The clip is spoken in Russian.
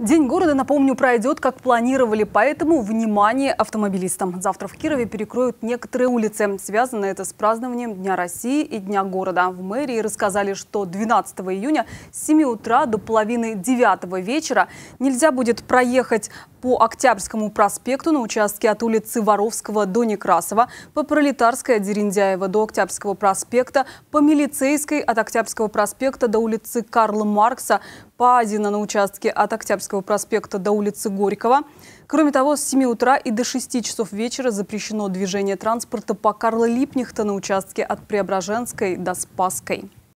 День города, напомню, пройдет, как планировали, поэтому внимание автомобилистам. Завтра в Кирове перекроют некоторые улицы. Связано это с празднованием Дня России и Дня города. В мэрии рассказали, что 12 июня с 7 утра до половины 9 вечера нельзя будет проехать по Октябрьскому проспекту на участке от улицы Воровского до Некрасова, по Пролетарской от Дерендяева до Октябрьского проспекта, по Милицейской от Октябрьского проспекта до улицы Карла Маркса, по Азина на участке от Октябрьского проспекта до улицы Горького. Кроме того, с 7 утра и до 6 часов вечера запрещено движение транспорта по Карла Липнихта на участке от Преображенской до Спасской.